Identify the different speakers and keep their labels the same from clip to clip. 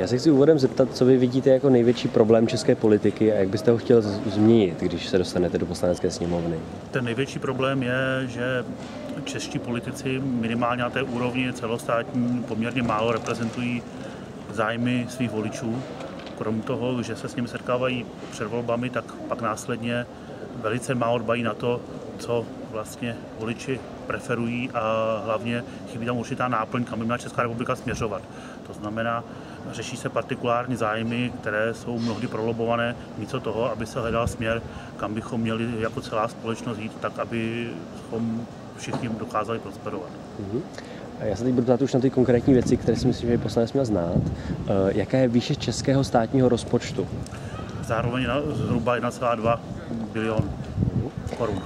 Speaker 1: Já se chci úvodem zeptat, co vy vidíte jako největší problém české politiky a jak byste ho chtěl změnit, když se dostanete do poslanecké sněmovny?
Speaker 2: Ten největší problém je, že čeští politici minimálně na té úrovni celostátní poměrně málo reprezentují zájmy svých voličů. Krom toho, že se s nimi setkávají před volbami, tak pak následně velice málo dbají na to, co vlastně voliči preferují a hlavně chybí tam určitá náplň, kam by měla Česká republika směřovat. To znamená, řeší se partikulární zájmy, které jsou mnohdy prolobované, místo toho, aby se hledal směr, kam bychom měli jako celá společnost jít, tak abychom všichni dokázali prosperovat.
Speaker 1: Mm-hmm. Já se teď budu ptát už na ty konkrétní věci, které si myslím, že by poslanec měl znát. Eh, jaká je výše českého státního rozpočtu?
Speaker 2: Zároveň na zhruba 1,2 bilion korun.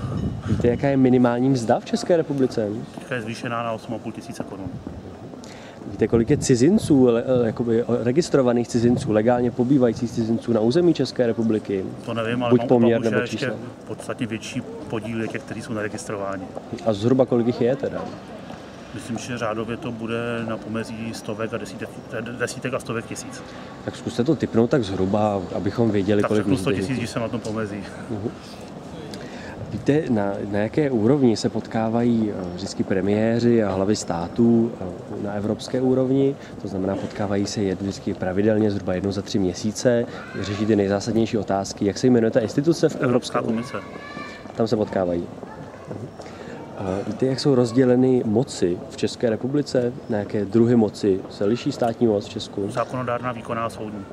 Speaker 1: Víte, jaká je minimální mzda v České republice?
Speaker 2: Je zvýšená na 8,5 tisíce korun.
Speaker 1: Víte, kolik je cizinců, jakoby registrovaných cizinců, legálně pobývajících cizinců na území České republiky?
Speaker 2: To nevím, ale
Speaker 1: Buď
Speaker 2: mám
Speaker 1: poměr
Speaker 2: obavu,
Speaker 1: nebo čísla.
Speaker 2: podstatně větší podíl je těch, kteří jsou neregistrováni.
Speaker 1: A zhruba kolik jich je teda?
Speaker 2: Myslím, že řádově to bude na pomezí stovek a desítek, desítek a stovek tisíc.
Speaker 1: Tak zkuste to typnout tak zhruba, abychom věděli,
Speaker 2: Tak
Speaker 1: kolik
Speaker 2: řeknu 100
Speaker 1: mzdy.
Speaker 2: tisíc, když jsem na tom pomezí.
Speaker 1: Víte, na, na jaké úrovni se potkávají eh, vždycky premiéři a hlavy států eh, na evropské úrovni? To znamená, potkávají se vždycky pravidelně, zhruba jednou za tři měsíce, řeší ty nejzásadnější otázky. Jak se jmenuje ta instituce v Evropské
Speaker 2: komise.
Speaker 1: Tam se potkávají. A víte, jak jsou rozděleny moci v České republice? Na jaké druhy moci se liší státní moc v Česku?
Speaker 2: Zákonodárná, výkonná, soudní.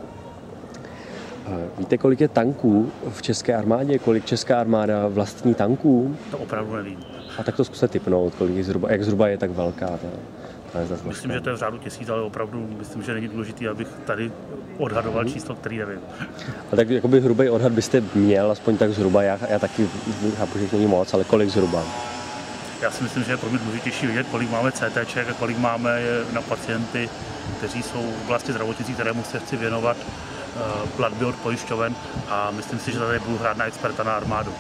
Speaker 1: Víte, kolik je tanků v české armádě? Kolik česká armáda vlastní tanků?
Speaker 2: To opravdu nevím.
Speaker 1: A tak to zkuste typnout, kolik je zhruba, jak zhruba je tak velká ta, ta.
Speaker 2: Myslím, že to je v řádu tisíc, ale opravdu myslím, že není důležité, abych tady odhadoval
Speaker 1: Mhm.
Speaker 2: číslo, který nevím.
Speaker 1: A tak jakoby hrubý odhad byste měl, aspoň tak zhruba, já, já taky chápu, že není moc, ale kolik zhruba?
Speaker 2: Já si myslím, že je pro mě důležitější vědět, kolik máme CT a kolik máme na pacienty, kteří jsou v oblasti zdravotnictví, kterému se chci věnovat platby od pojišťoven a myslím si, že tady budu hrát na experta na armádu.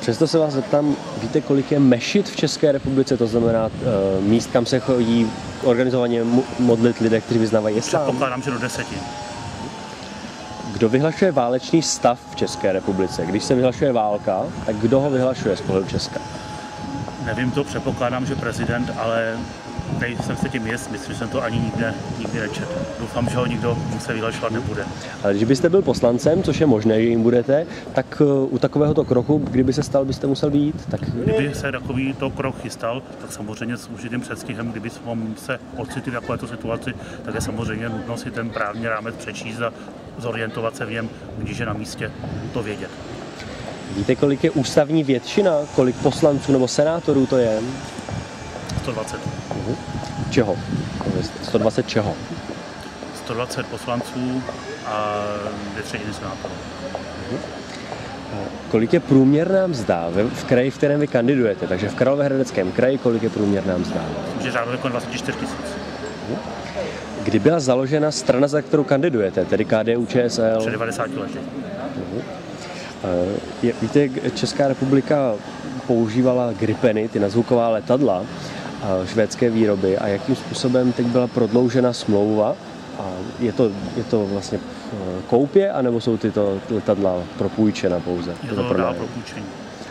Speaker 1: Přesto se vás zeptám, víte, kolik je mešit v České republice, to znamená uh, míst, kam se chodí organizovaně modlit lidé, kteří vyznávají islám?
Speaker 2: Pokládám, že do deseti.
Speaker 1: Kdo vyhlašuje válečný stav v České republice? Když se vyhlašuje válka, tak kdo ho vyhlašuje z pohledu Česka?
Speaker 2: Nevím to, předpokládám, že prezident, ale nejsem se tím jist, myslím, že jsem to ani nikde, nikdy nečetl. Doufám, že ho nikdo se vyhlašovat nebude.
Speaker 1: Ale když byste byl poslancem, což je možné, že jim budete, tak uh, u takovéhoto kroku, kdyby se stal, byste musel být. Tak
Speaker 2: Kdyby se takový to krok chystal, tak samozřejmě s určitým předstihem, kdyby se ocitli v takovéto situaci, tak je samozřejmě nutno si ten právní rámec přečíst a zorientovat se v něm, když je na místě to vědět.
Speaker 1: víte, kolik je ústavní většina, kolik poslanců nebo senátorů to je?
Speaker 2: 120.
Speaker 1: Čeho? 120 čeho?
Speaker 2: 120 poslanců a dvě třetiny senátorů.
Speaker 1: Kolik je průměrná mzda v kraji, v kterém vy kandidujete? Takže v Královéhradeckém kraji, kolik je průměrná mzda?
Speaker 2: Myslím, že řádově kolem 24 tisíc.
Speaker 1: Kdy byla založena strana, za kterou kandidujete, tedy KDU ČSL?
Speaker 2: Před 90 lety.
Speaker 1: Eh, Je, víte, Česká republika používala Gripeny, ty nazvuková letadla švédské výroby a jakým způsobem teď byla prodloužena smlouva a je to, je to vlastně eh, koupě, anebo jsou tyto letadla propůjčena pouze?
Speaker 2: Je
Speaker 1: to
Speaker 2: dál propůjčení.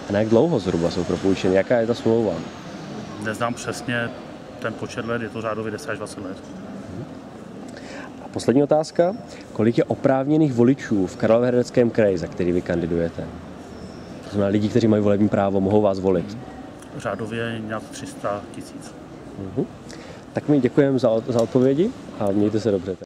Speaker 1: A na jak dlouho zhruba jsou propůjčeny? Jaká je ta smlouva?
Speaker 2: Neznám přesně ten počet let, je to řádově 10 až 20 let.
Speaker 1: A poslední otázka. Kolik je oprávněných voličů v Královéhradeckém kraji, za který vy kandidujete? To znamená lidí, kteří mají volební právo, mohou vás volit.
Speaker 2: Řádově nějak 300 tisíc.
Speaker 1: Tak mi děkujeme za, za odpovědi a mějte se dobře.